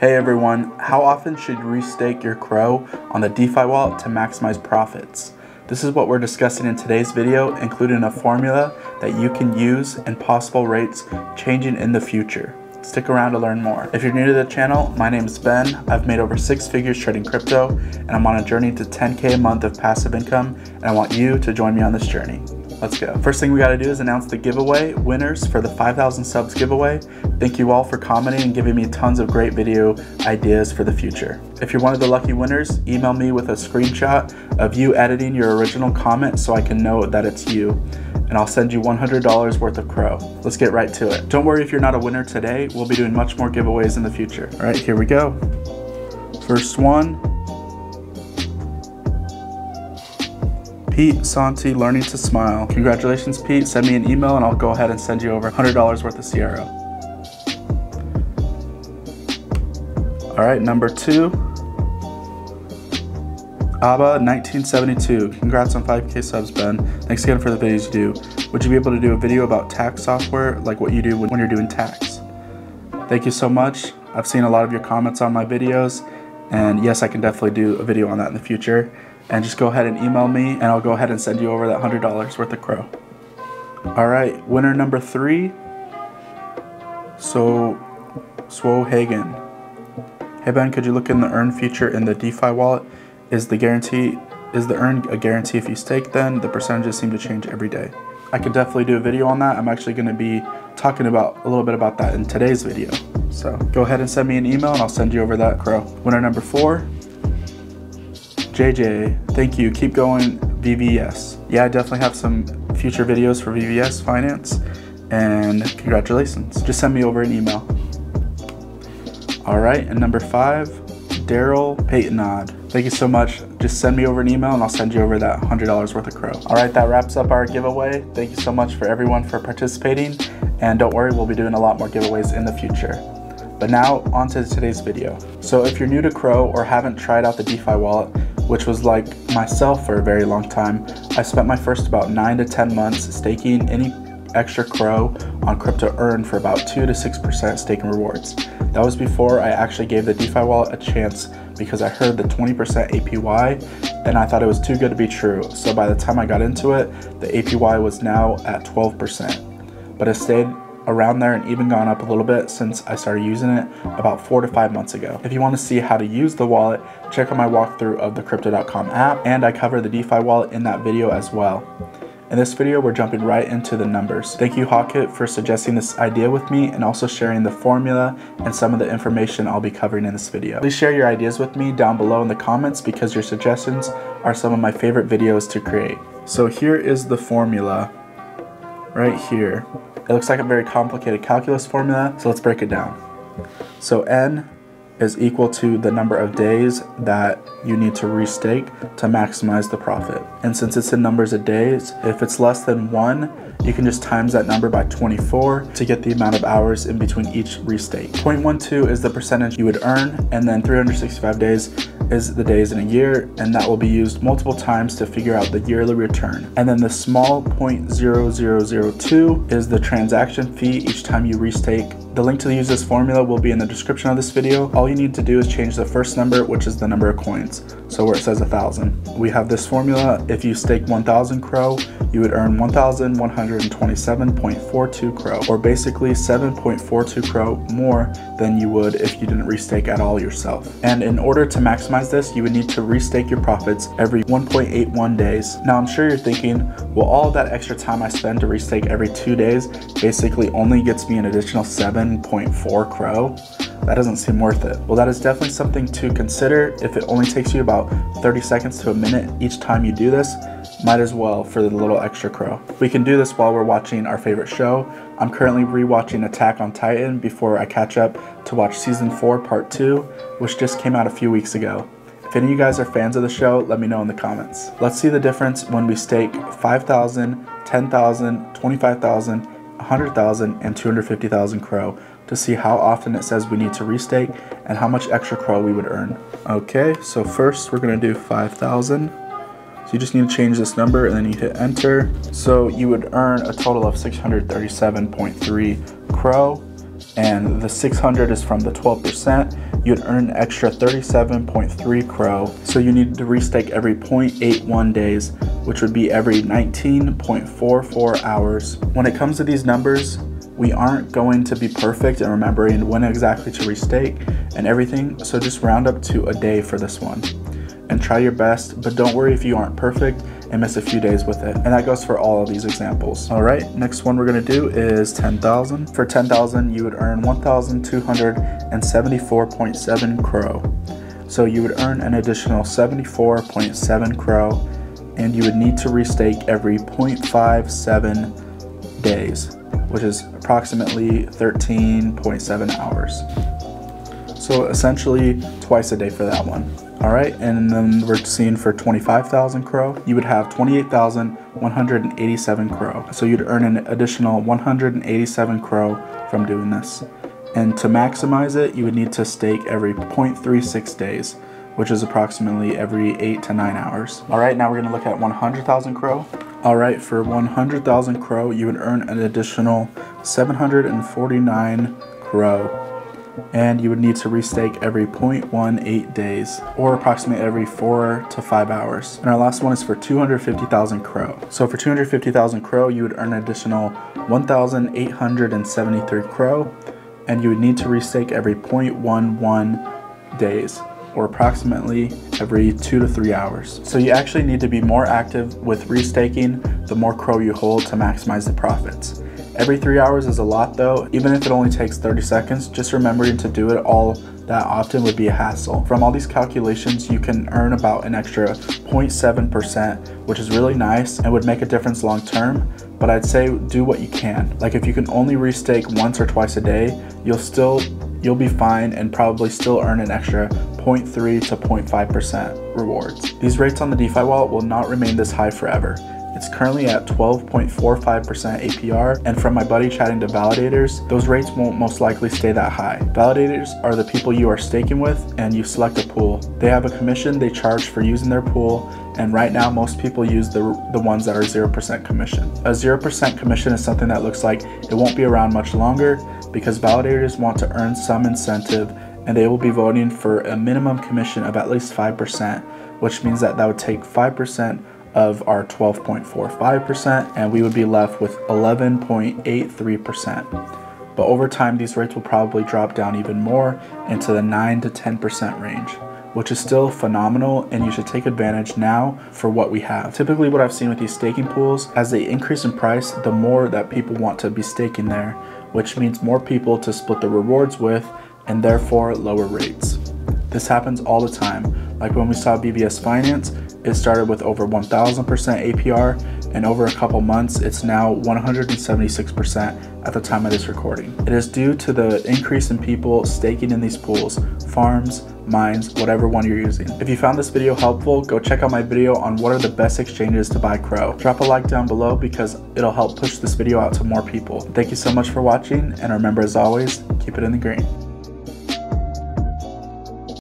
Hey everyone, how often should you restake your CRO on the DeFi wallet to maximize profits? This is what we're discussing in today's video, including a formula that you can use and possible rates changing in the future. Stick around to learn more. If you're new to the channel, my name is Ben. I've made over six figures trading crypto, and I'm on a journey to 10K a month of passive income, and I want you to join me on this journey. Let's go. First thing we gotta do is announce the giveaway winners for the 5,000 subs giveaway. Thank you all for commenting and giving me tons of great video ideas for the future. If you're one of the lucky winners, email me with a screenshot of you editing your original comment so I can know that it's you and I'll send you $100 worth of CRO. Let's get right to it. Don't worry if you're not a winner today, we'll be doing much more giveaways in the future. All right, here we go. First one, Pete Santi Learning to Smile. Congratulations, Pete. Send me an email and I'll go ahead and send you over $100 worth of CRO. All right, number two. ABBA 1972. Congrats on 5k subs, Ben. Thanks again for the videos you do. Would you be able to do a video about tax software like what you do when you're doing tax? Thank you so much. I've seen a lot of your comments on my videos and yes, I can definitely do a video on that in the future and just go ahead and email me and I'll go ahead and send you over that $100 worth of CRO. All right, winner number three. So, Swohagen. Hey Ben, could you look in the earn feature in the DeFi wallet? Is the guarantee is the earn a guarantee if you stake then? The percentages seem to change every day. I could definitely do a video on that. I'm actually gonna be talking about a little bit about that in today's video. So go ahead and send me an email and I'll send you over that CRO. Winner number four, JJ, thank you. Keep going, VVS. Yeah, I definitely have some future videos for VVS Finance, and congratulations. Just send me over an email. All right, and number five, Daryl Paytonod. Thank you so much. Just send me over an email and I'll send you over that $100 worth of CRO. All right, that wraps up our giveaway. Thank you so much for everyone for participating. And don't worry, we'll be doing a lot more giveaways in the future. But now, on to today's video. So if you're new to CRO or haven't tried out the DeFi wallet, which was like myself for a very long time. I spent my first about 9 to 10 months staking any extra CRO on crypto earn for about 2 to 6% staking rewards. That was before I actually gave the DeFi wallet a chance because I heard the 20% APY and I thought it was too good to be true. So by the time I got into it, the APY was now at 12%. But it stayed around there and even gone up a little bit since I started using it about four to five months ago. If you want to see how to use the wallet, check out my walkthrough of the Crypto.com app and I cover the DeFi wallet in that video as well. In this video, we're jumping right into the numbers. Thank you Hawkit for suggesting this idea with me and also sharing the formula and some of the information I'll be covering in this video. Please share your ideas with me down below in the comments because your suggestions are some of my favorite videos to create. So here is the formula right here. It looks like a very complicated calculus formula, so let's break it down. So n is equal to the number of days that you need to restake to maximize the profit. And since it's in numbers of days, if it's less than one, you can just times that number by 24 to get the amount of hours in between each restake. 0.12 is the percentage you would earn, and then 365 days is the days in a year, and that will be used multiple times to figure out the yearly return. And then the small 0.0002 is the transaction fee each time you restake. The link to use this formula will be in the description of this video. All you need to do is change the first number, which is the number of coins. So where it says a thousand. We have this formula. If you stake 1,000 CRO, you would earn 1,127.42 CRO, or basically 7.42 CRO more than you would if you didn't restake at all yourself. And in order to maximize this, you would need to restake your profits every 1.81 days. Now I'm sure you're thinking, well, all that extra time I spend to restake every two days basically only gets me an additional 7.4 CRO that doesn't seem worth it. Well, that is definitely something to consider. If it only takes you about 30 seconds to a minute each time you do this, might as well for the little extra CRO. We can do this while we're watching our favorite show. I'm currently rewatching Attack on Titan before I catch up to watch season 4 part 2, which just came out a few weeks ago. If any of you guys are fans of the show, let me know in the comments. Let's see the difference when we stake 5,000, 10,000, 25,000, 100,000, and 250,000 CRO to see how often it says we need to restake and how much extra CRO we would earn. Okay, so first we're gonna do 5,000. So you just need to change this number and then you hit enter. So you would earn a total of 637.3 CRO. and the 600 is from the 12%, you'd earn an extra 37.3 CRO. So you need to restake every 0.81 days, which would be every 19.44 hours. When it comes to these numbers, we aren't going to be perfect in remembering when exactly to restake and everything, so just round up to a day for this one. And try your best, but don't worry if you aren't perfect and miss a few days with it. And that goes for all of these examples. All right, next one we're gonna do is 10,000. For 10,000, you would earn 1,274.7 CRO. So you would earn an additional 74.7 CRO and you would need to restake every 0.57 days, which is approximately 13.7 hours. So essentially twice a day for that one. All right, and then we're seeing for 25,000 CRO, you would have 28,187 CRO. So you'd earn an additional 187 CRO from doing this. And to maximize it, you would need to stake every 0.36 days, which is approximately every 8 to 9 hours. All right, now we're gonna look at 100,000 CRO. All right, for 100,000 CRO, you would earn an additional 749 CRO and you would need to restake every 0.18 days or approximately every 4 to 5 hours. And our last one is for 250,000 CRO. So for 250,000 CRO, you would earn an additional 1,873 CRO and you would need to restake every 0.11 days or approximately every two to three hours. So you actually need to be more active with restaking the more CRO you hold to maximize the profits. Every three hours is a lot though, even if it only takes 30 seconds, just remembering to do it all that often would be a hassle. From all these calculations, you can earn about an extra 0.7%, which is really nice and would make a difference long term, but I'd say do what you can. Like if you can only restake once or twice a day, you'll still you'll be fine and probably still earn an extra 0.3 to 0.5% rewards. These rates on the DeFi wallet will not remain this high forever. It's currently at 12.45% APR, and from my buddy chatting to validators, those rates won't most likely stay that high. Validators are the people you are staking with, and you select a pool. They have a commission they charge for using their pool, and right now most people use the, the ones that are 0% commission. A 0% commission is something that looks like it won't be around much longer because validators want to earn some incentive and they will be voting for a minimum commission of at least 5%, which means that that would take 5% of our 12.45% and we would be left with 11.83%. But over time, these rates will probably drop down even more into the 9 to 10% range, which is still phenomenal and you should take advantage now for what we have. Typically what I've seen with these staking pools, as they increase in price, the more that people want to be staking there, which means more people to split the rewards with and therefore lower rates. This happens all the time, like when we saw VVS Finance, it started with over 1000% APR, and over a couple months, it's now 176% at the time of this recording. It is due to the increase in people staking in these pools, farms, mines, whatever one you're using. If you found this video helpful, go check out my video on what are the best exchanges to buy CRO. Drop a like down below because it'll help push this video out to more people. Thank you so much for watching, and remember as always, keep it in the green.